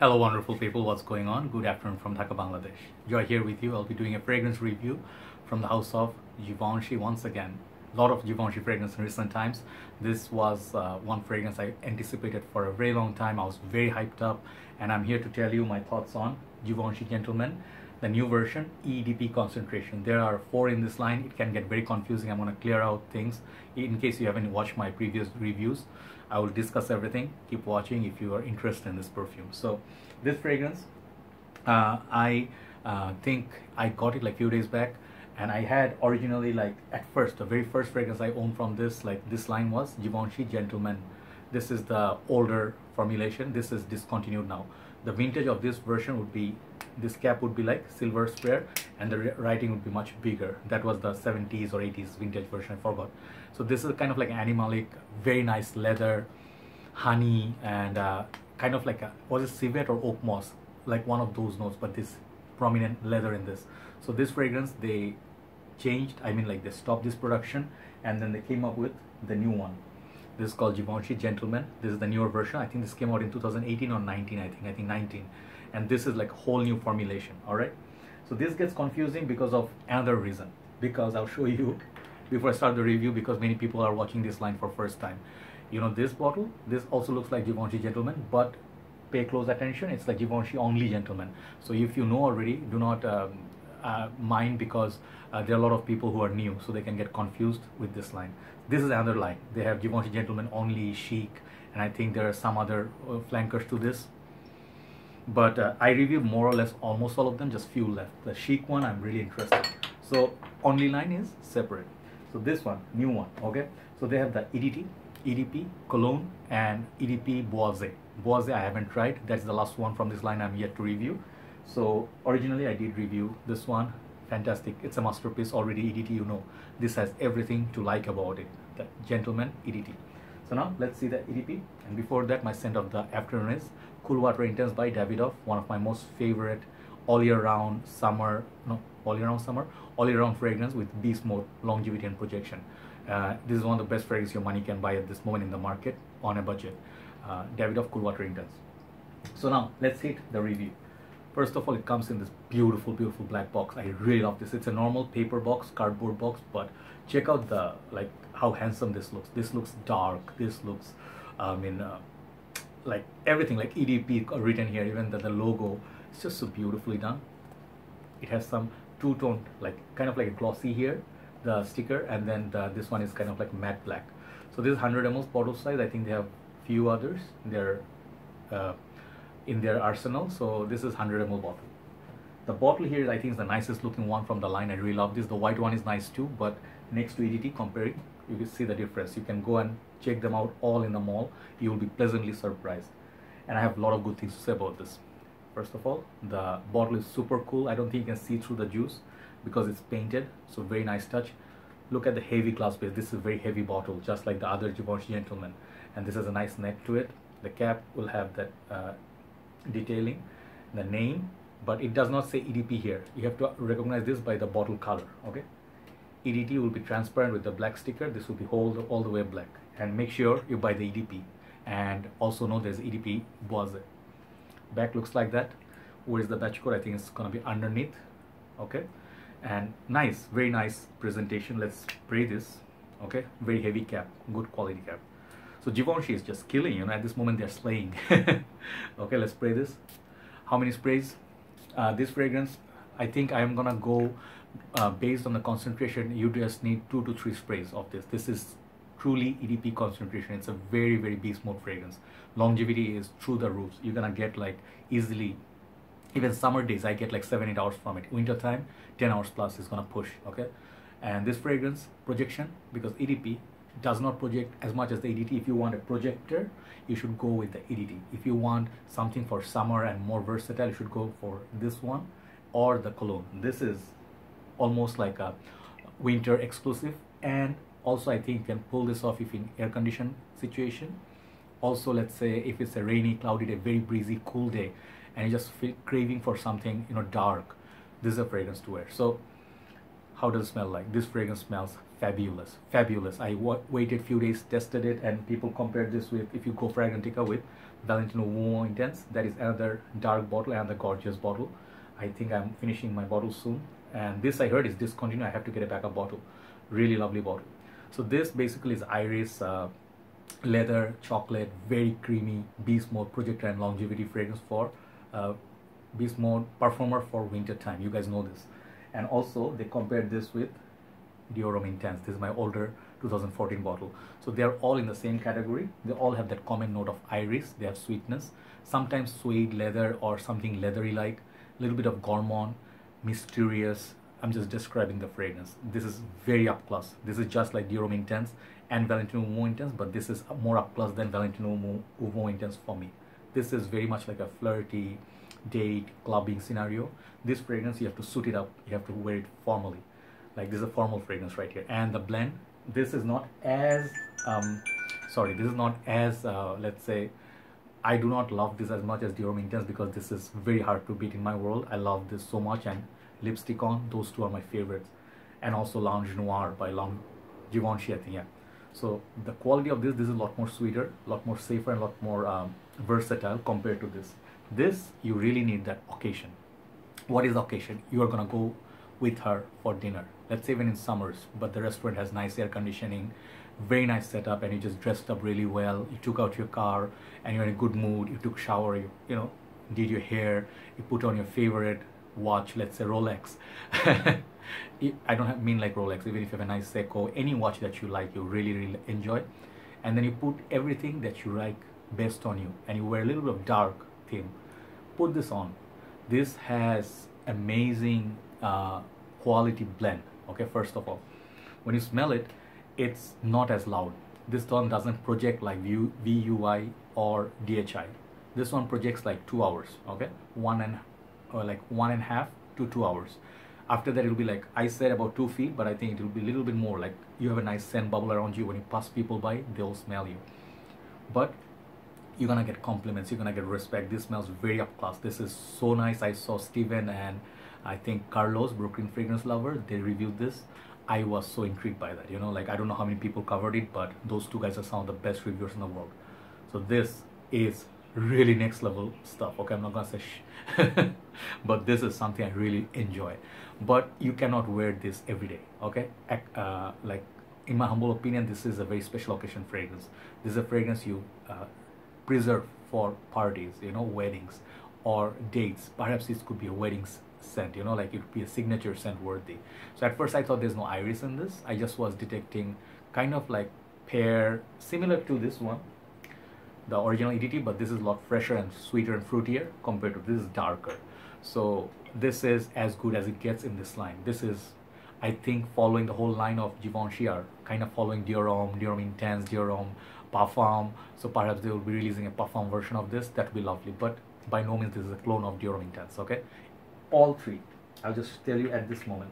Hello, wonderful people. What's going on? Good afternoon from Dhaka, Bangladesh. Joy here with you. I'll be doing a fragrance review from the house of Givenchy once again. A lot of Givenchy fragrance in recent times. This was uh, one fragrance I anticipated for a very long time. I was very hyped up, and I'm here to tell you my thoughts on Givenchy Gentleman, the new version, EDP concentration. There are four in this line. It can get very confusing. I'm going to clear out things in case you haven't watched my previous reviews. I will discuss everything. Keep watching if you are interested in this perfume. So this fragrance, uh, I uh, think I got it like few days back and I had originally like at first the very first fragrance I owned from this like this line was Givenchy Gentleman. This is the older formulation. This is discontinued now. The vintage of this version would be this cap would be like silver square and the writing would be much bigger. That was the 70s or 80s vintage version i forgot. So this is kind of like animalic very nice leather honey and uh, kind of like a was it civet or oak moss? Like one of those notes but this prominent leather in this. So this fragrance they changed i mean like they stopped this production and then they came up with the new one this is called Givenchy Gentleman. This is the newer version. I think this came out in 2018 or 19. I think I think 19 and this is like a whole new formulation all right so this gets confusing because of another reason because i'll show you before i start the review because many people are watching this line for first time you know this bottle this also looks like givenchy gentleman but pay close attention it's like givenchy only gentleman so if you know already do not um, mind because uh, there are a lot of people who are new so they can get confused with this line this is another line they have givenchy gentleman only chic and i think there are some other uh, flankers to this but uh, I reviewed more or less almost all of them, just few left. The chic one, I'm really interested. So only line is separate. So this one, new one, okay? So they have the EDT, EDP, Cologne, and EDP Boisée. Boisée I haven't tried. That's the last one from this line I'm yet to review. So originally I did review this one. Fantastic. It's a masterpiece already. EDT, you know. This has everything to like about it. The Gentleman EDT. So now let's see the EDP. And before that, my scent of the afternoon is Cool Water Intense by Davidoff, one of my most favorite all year round summer, no, all year round summer, all year round fragrance with beast mode, longevity and projection. Uh, this is one of the best fragrances your money can buy at this moment in the market on a budget. Uh, Davidoff Cool Water Intense. So now let's hit the review. First of all, it comes in this beautiful, beautiful black box. I really love this. It's a normal paper box, cardboard box, but check out the like how handsome this looks. This looks dark. This looks, I mean, uh, like everything like EDP written here even the, the logo it's just so beautifully done it has some two-tone like kind of like a glossy here the sticker and then the, this one is kind of like matte black so this 100 ml bottle size I think they have few others their uh, in their arsenal so this is 100 ml bottle. The bottle here I think is the nicest looking one from the line. I really love this. The white one is nice too but next to EDT comparing you can see the difference. You can go and check them out all in the mall. You will be pleasantly surprised. And I have a lot of good things to say about this. First of all the bottle is super cool. I don't think you can see through the juice because it's painted so very nice touch. Look at the heavy glass base. This is a very heavy bottle just like the other Givenchy Gentleman and this has a nice neck to it. The cap will have that uh, detailing the name but it does not say EDP here. You have to recognize this by the bottle color okay? EDT will be transparent with the black sticker. This will be all the, all the way black. And make sure you buy the EDP and also know there's EDP Boisée back looks like that. Where is the batch code? I think it's gonna be underneath okay? And nice very nice presentation. Let's spray this okay? Very heavy cap good quality cap so Givenchy is just killing you know at this moment they're slaying. Okay let's spray this. How many sprays? Uh, this fragrance I think I am gonna go uh, based on the concentration you just need two to three sprays of this. This is truly EDP concentration. It's a very very beast mode fragrance. Longevity is through the roofs you're gonna get like easily even summer days I get like seven eight hours from it. Winter time 10 hours plus is gonna push okay? And this fragrance projection because EDP does not project as much as the EDT if you want a projector you should go with the EDT if you want something for summer and more versatile you should go for this one or the cologne. This is almost like a winter exclusive. And also I think you can pull this off if in air conditioned situation. Also let's say if it's a rainy cloudy day very breezy cool day and you just feel craving for something you know dark this is a fragrance to wear. So how does it smell like? This fragrance smells fabulous fabulous. I wa- waited few days tested it and people compared this with if you go fragrantica with valentino uomo intense that is another dark bottle and the gorgeous bottle. I think i'm finishing my bottle soon. And this i heard is discontinued. I have to get a backup bottle. Really lovely bottle. So this basically is iris uh, leather chocolate very creamy beast mode projector and longevity fragrance for uh, beast mode perfumer for winter time. You guys know this. And also they compared this with Dior Homme Intense. This is my older 2014 bottle. So they are all in the same category. They all have that common note of iris. They have sweetness, sometimes suede leather or something leathery like, a little bit of gourmand, mysterious. I'm just describing the fragrance. This is very up close. This is just like Dior Homme Intense and Valentino Uomo Intense, but this is more up close than Valentino Uomo Intense for me. This is very much like a flirty date clubbing scenario. This fragrance you have to suit it up. You have to wear it formally like this is a formal fragrance right here. And the blend this is not as um sorry this is not as uh, let's say I do not love this as much as Dior Intense because this is very hard to beat in my world. I love this so much. And lipstick on those two are my favorites. And also L'Ange Noir by Long Givenchy I think yeah. So the quality of this this is a lot more sweeter a lot more safer and a lot more um, versatile compared to this. This you really need that occasion. What is the occasion? You are gonna go with her for dinner. Let's say even in summers but the restaurant has nice air conditioning very nice setup and you just dressed up really well. You took out your car and you're in a good mood. You took shower you you know did your hair you put on your favorite watch let's say rolex. I don't have, mean like rolex even if you have a nice seiko any watch that you like you really really enjoy. And then you put everything that you like based on you and you wear a little bit of dark theme. Put this on. This has amazing uh, quality blend okay first of all. When you smell it it's not as loud. This one doesn't project like VUI or DHI this one projects like two hours okay? One and or like one and a half to two hours. After that it'll be like I said about two feet but I think it'll be a little bit more. Like you have a nice scent bubble around you. When you pass people by they'll smell you. But you're gonna get compliments. You're gonna get respect. This smells very up class. This is so nice. I saw Steven and I think Carlos, Brooklyn Fragrance Lover, they reviewed this. I was so intrigued by that. You know, like I don't know how many people covered it, but those two guys are some of the best reviewers in the world. So this is really next level stuff. Okay, I'm not gonna say shh, but this is something I really enjoy. But you cannot wear this every day. Okay, uh, like in my humble opinion, this is a very special occasion fragrance. This is a fragrance you uh, preserve for parties, you know, weddings or dates. Perhaps this could be a weddings scent you know like it would be a signature scent worthy. So at first i thought there's no iris in this. I just was detecting kind of like pear similar to this one the original EDT but this is a lot fresher and sweeter and fruitier compared to this is darker. So this is as good as it gets in this line. This is I think following the whole line of Givenchy are kind of following Dior Homme, Dior Homme Intense, Dior Homme Parfum. So perhaps they will be releasing a Parfum version of this. That would be lovely. But by no means this is a clone of Dior Homme Intense okay all three. I'll just tell you at this moment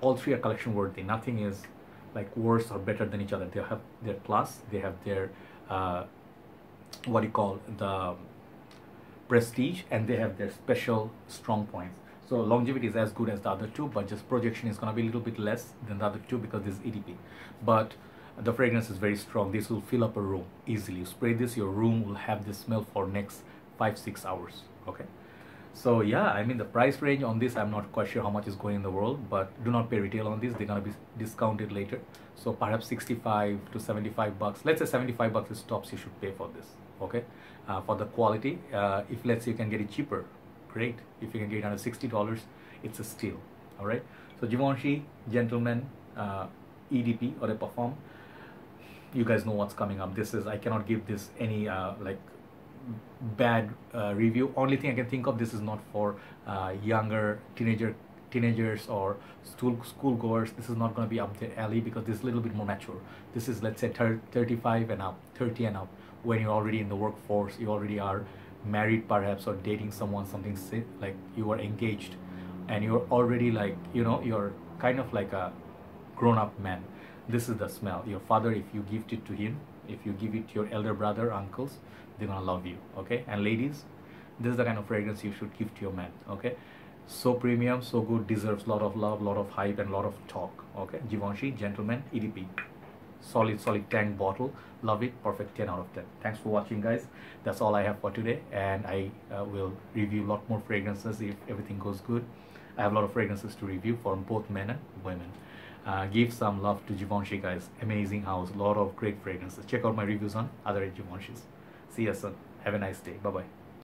all three are collection worthy. Nothing is like worse or better than each other. They have their plus they have their uh, what you call the prestige and they have their special strong points. So longevity is as good as the other two but just projection is going to be a little bit less than the other two because this is edp but the fragrance is very strong. This will fill up a room easily. You spray this your room will have this smell for next five six hours okay so yeah i mean the price range on this i'm not quite sure how much is going in the world but do not pay retail on this. They're going to be discounted later. So perhaps 65 to 75 bucks. Let's say 75 bucks is tops you should pay for this okay? Uh, for the quality uh, if let's say you can get it cheaper great. If you can get it under 60 dollars it's a steal all right? So Givenchy gentleman uh, EDP or a perform you guys know what's coming up. This is I cannot give this any uh, like bad uh, review. Only thing i can think of this is not for uh, younger teenager teenagers or school school goers this is not going to be up the alley because this is a little bit more mature. This is let's say 35 and up 30 and up when you're already in the workforce you already are married perhaps or dating someone something like you are engaged and you're already like you know you're kind of like a grown-up man this is the smell. Your father if you gift it to him if you give it to your elder brother uncles they're gonna love you okay? And ladies this is the kind of fragrance you should give to your man okay? So premium so good deserves a lot of love lot of hype and a lot of talk okay? Givenchy gentlemen edp solid solid tank bottle. Love it. Perfect 10 out of 10 thanks for watching guys. That's all i have for today and i uh, will review a lot more fragrances if everything goes good. I have a lot of fragrances to review for both men and women uh, give some love to Givenchy guys. Amazing house. Lot of great fragrances check out my reviews on other Givenchys. See you soon have a nice day. Bye bye